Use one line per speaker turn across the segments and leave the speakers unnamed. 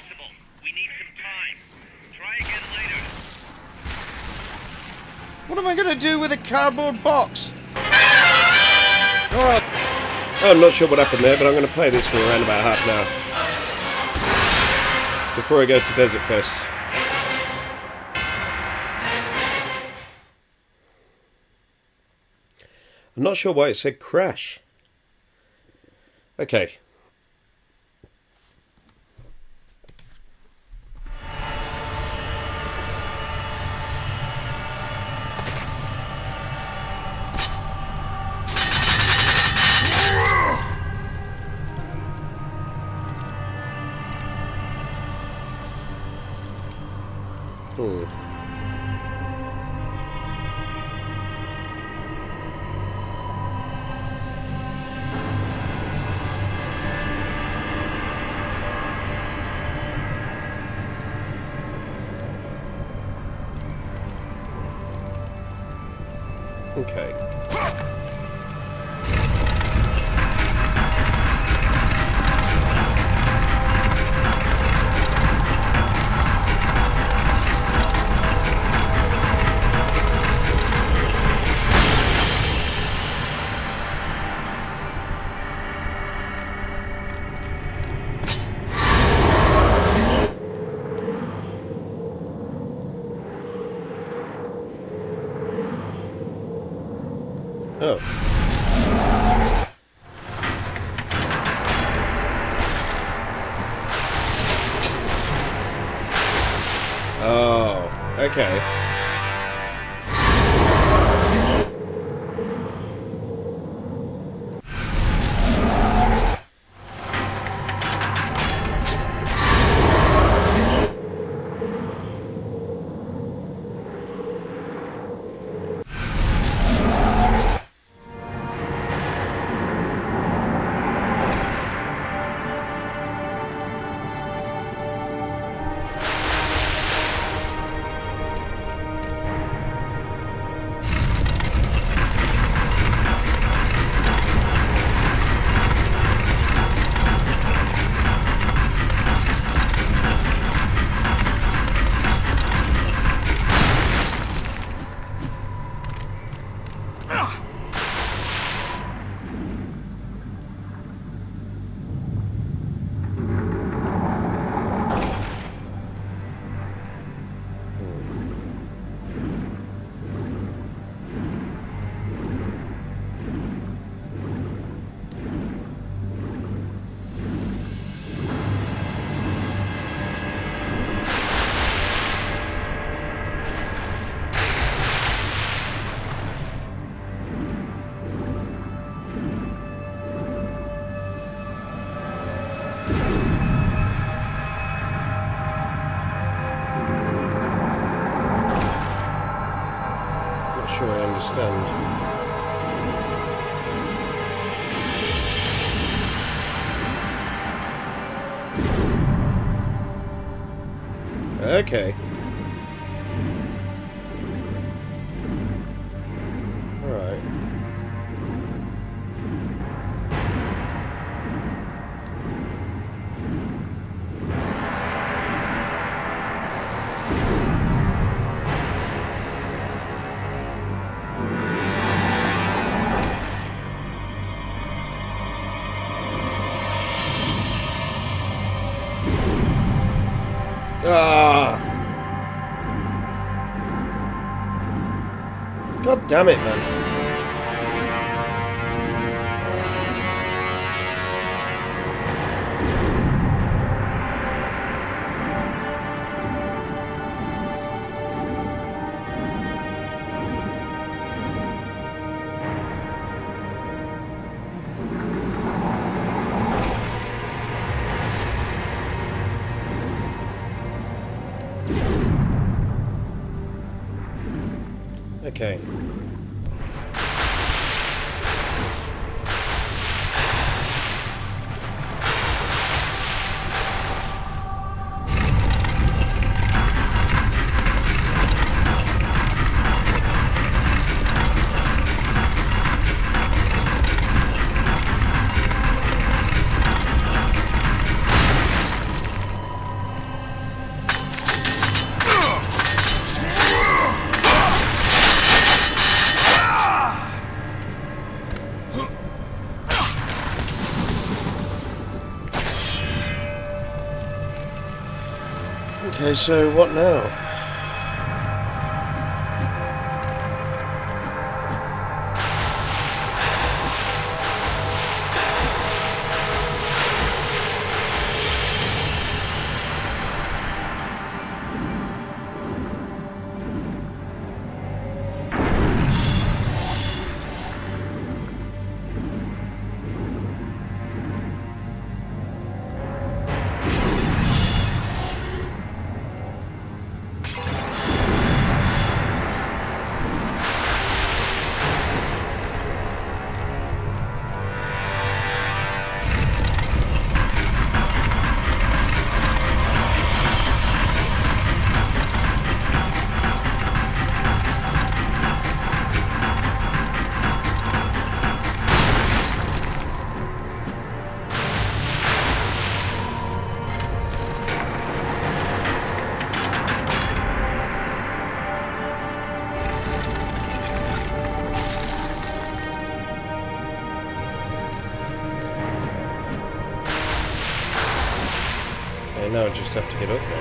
possible. We need some time. Try again later.
What am I going to do with a cardboard box?
Alright. I'm not sure what happened there, but I'm going to play this for around about half an hour. Before I go to Desert Fest. I'm not sure why it said crash. Okay. Okay. Okay. Okay. Damn it, man. Okay. Okay, so what now? To up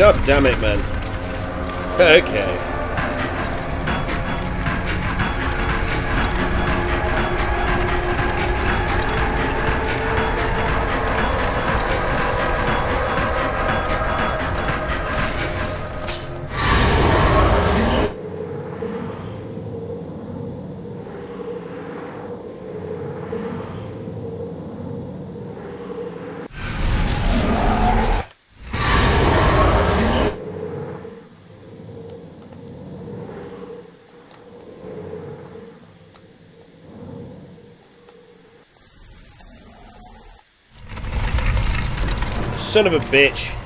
God damn it, man. Okay. Son of a bitch.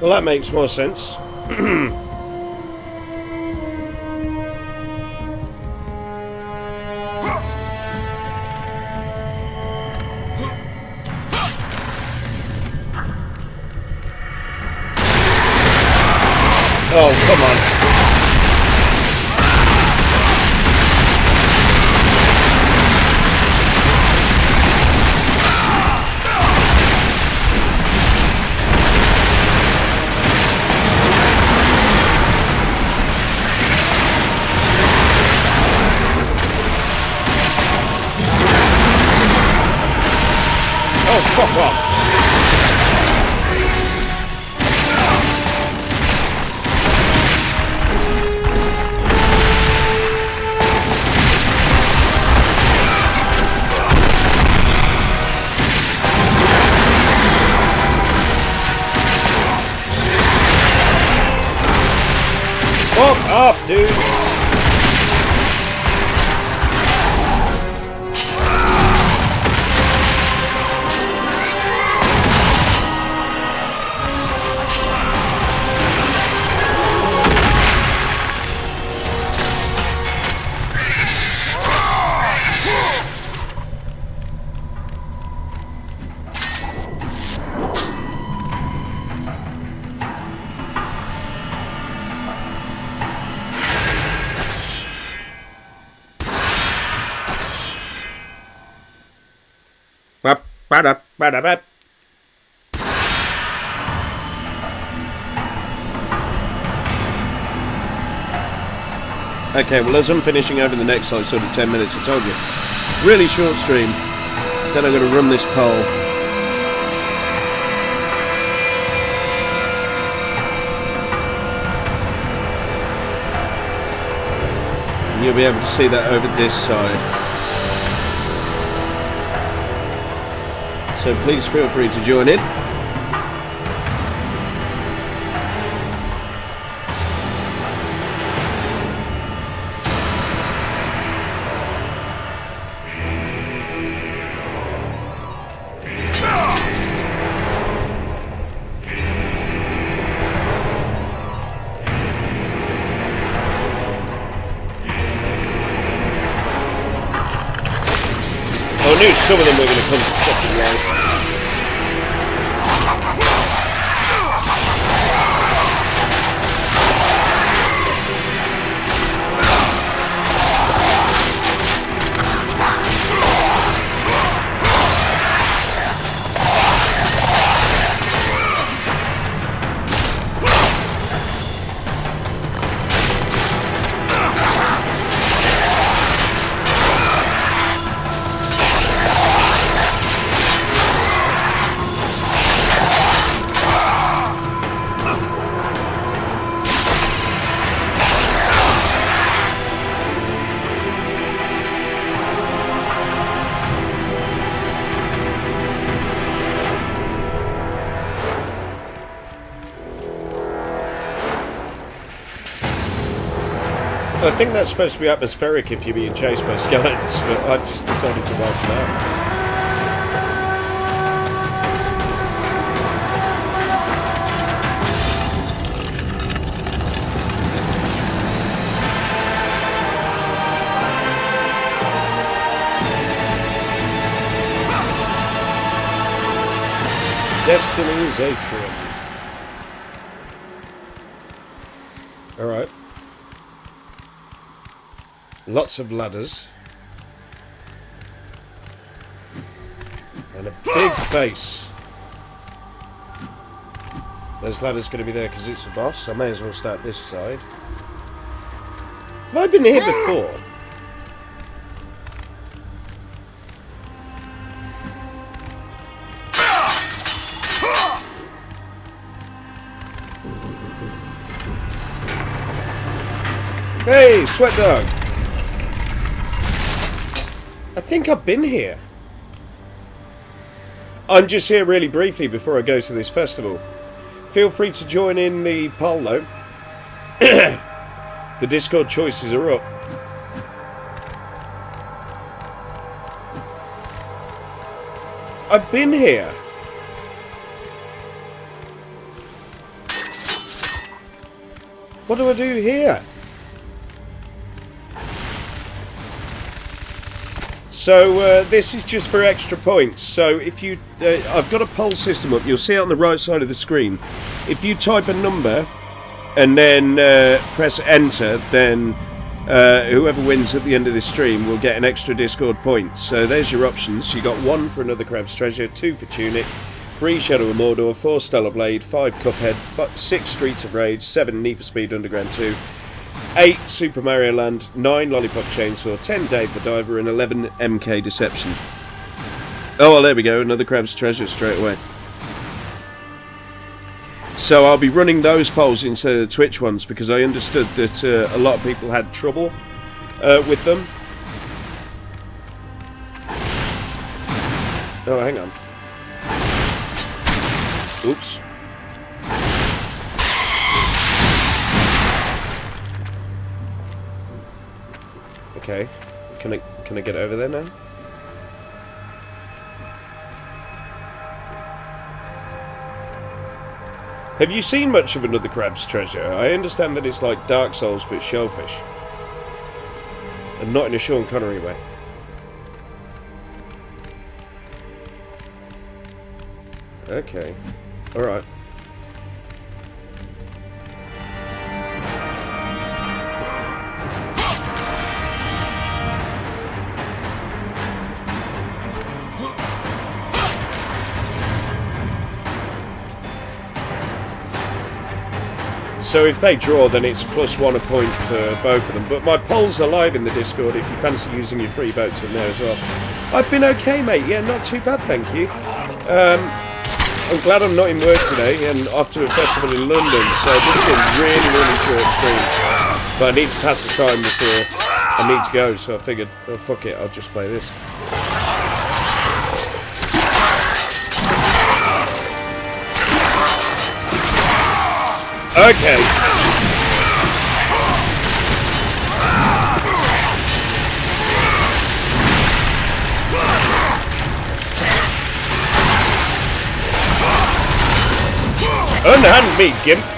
Well, that makes more sense. Oh, come on. Fuck off. Dude. Ba-da-ba. Okay, well, as I'm finishing over the next like sort of 10 minutes, I told you, really short stream. Then I'm going to run this poll. And you'll be able to see that over this side. So please feel free to join in. Oh, I knew some of them were going to come fucking think that's supposed to be atmospheric if you're being chased by skeletons, but I just decided to wipe them out. Destiny's Atrium. Alright. Lots of ladders. And a big face. There's ladders going to be there because it's a boss. I may as well start this side. Have I been here before? Hey, Sweat Dog! I think I've been here. I'm just here really briefly before I go to this festival. Feel free to join in the poll though. the Discord choices are up. I've been here. What do I do here? So uh, this is just for extra points. So if you, uh, I've got a poll system up. You'll see it on the right side of the screen. If you type a number and then uh, press enter, then uh, whoever wins at the end of this stream will get an extra Discord point. So there's your options. You got one for another Crab's Treasure, two for Tunic, three Shadow of Mordor, four Stellar Blade, five Cuphead, fi- six Streets of Rage, seven Need for Speed Underground 2. 8 Super Mario Land, 9 Lollipop Chainsaw, 10 Dave the Diver, and 11 MK Deception. Oh, well, there we go, another Crab's Treasure straight away. So I'll be running those polls instead of the Twitch ones because I understood that uh, a lot of people had trouble uh, with them. Oh, hang on. Oops. Okay. Can I can I get over there now? Have you seen much of another crab's treasure? I understand that it's like Dark Souls but shellfish. And not in a Sean Connery way. Okay. Alright. So if they draw, then it's plus one a point for both of them. But my polls are live in the Discord if you fancy using your free votes in there as well. I've been okay, mate. Yeah, not too bad, thank you. Um, I'm glad I'm not in work today and off to a festival in London. So this is a really, really short stream. But I need to pass the time before I need to go. So I figured, oh fuck it, I'll just play this. Okay. Unhand me, Gimp.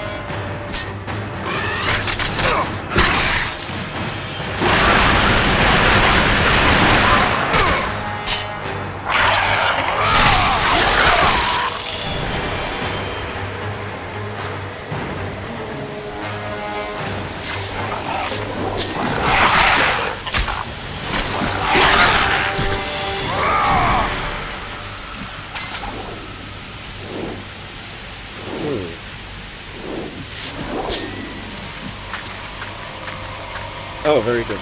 Oh, very good.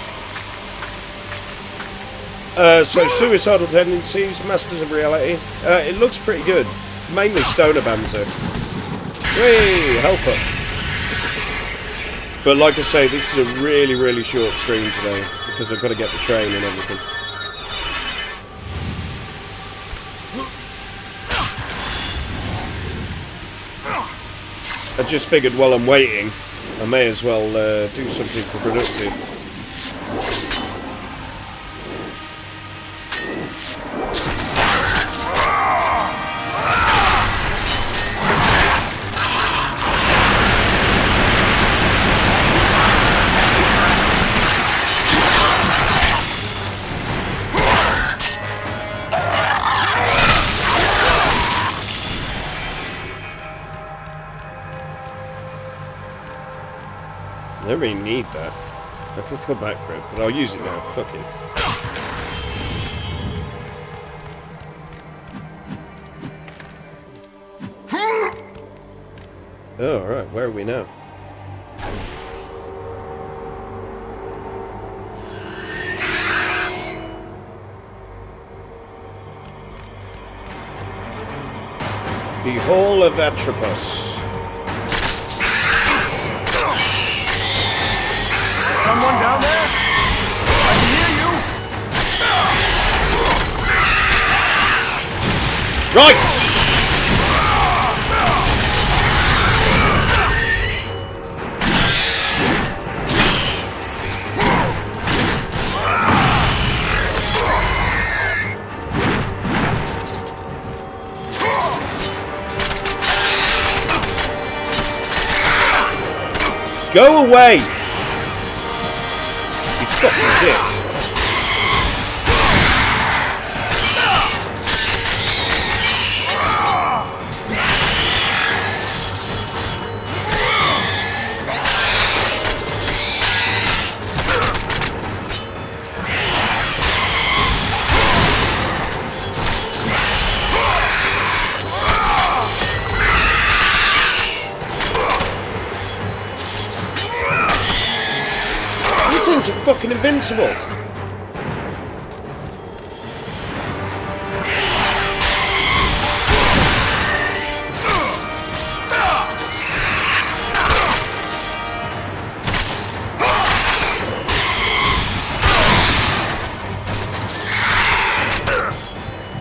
Uh, so, Suicidal Tendencies, Masters of Reality. Uh, it looks pretty good. Mainly stoner bands, though. Health up. But like I say, this is a really, really short stream today because I've got to get the train and everything. I just figured while I'm waiting, I may as well uh, do something for productive. Don't really need that. I could come back for it, but I'll use it now. Fuck it. Oh, alright, where are we now? The Hall of Atropos.
Someone down there?
Right! Go away! You fucking These things are fucking invincible.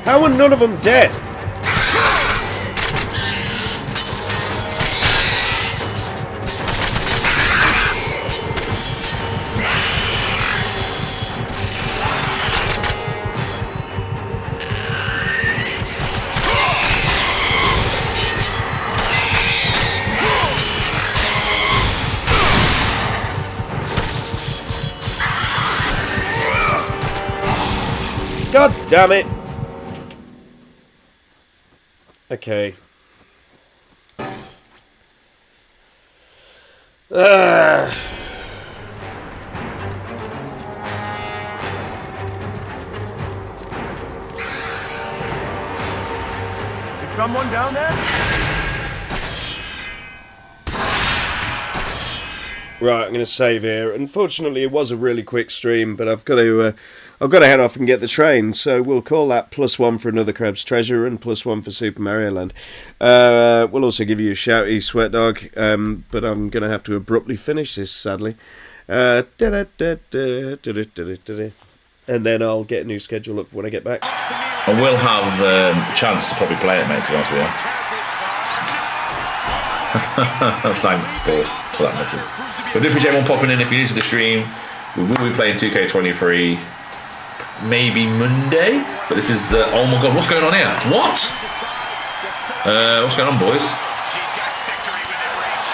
How are none of them dead? Damn it! Okay.
Is someone down there?
Right, I'm going to save here. Unfortunately, it was a really quick stream, but I've got to uh, I've got to head off and get the train. So we'll call that plus one for another Crab's Treasure and plus one for Super Mario Land. Uh, we'll also give you a shouty sweat dog, um, but I'm going to have to abruptly finish this, sadly. Uh, and then I'll get a new schedule up when I get back.
I will have a chance to probably play it, mate, to be honest with you. Thanks, Paul, for that message. So I do appreciate everyone popping in. If you're new to the stream, we will be playing 2K23 maybe Monday. But this is the oh my god, what's going on here? What? Uh, what's going on, boys?
She's got victory within reach.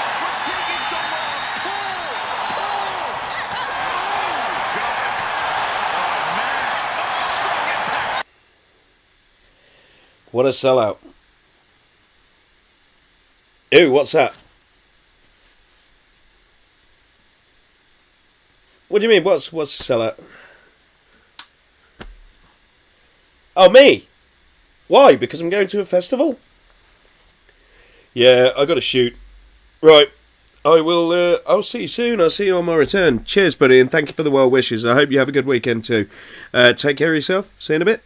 What a sellout! Ew, what's that? What do you mean? What's what's a sellout? Oh, me? Why? Because I'm going to a festival? Yeah, I got to shoot. Right. I will. Uh, I'll see you soon. I'll see you on my return. Cheers, buddy, and thank you for the well wishes. I hope you have a good weekend too. Uh, take care of yourself. See you in a bit.